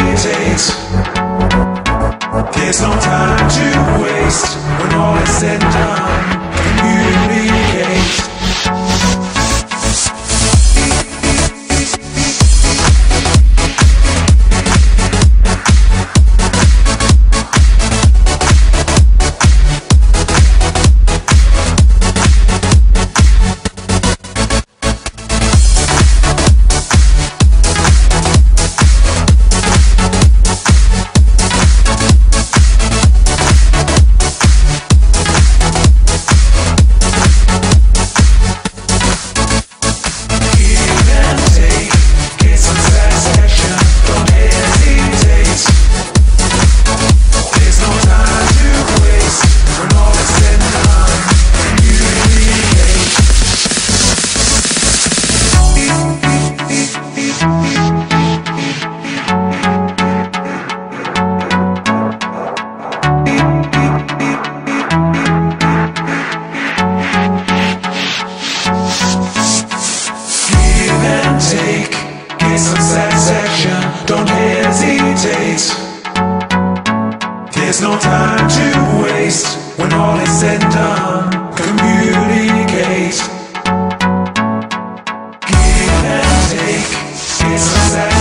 ages. There's no time to waste when all is said and done. taste of satisfaction, don't hesitate. There's no time to waste When all is said and done, communicate. Give and take, it's a